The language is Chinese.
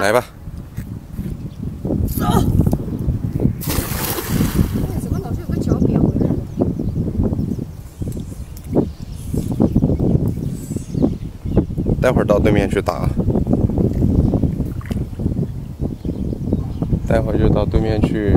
来吧。走。怎么老是有个脚表呢？待会儿到对面去打。待会儿就到对面去。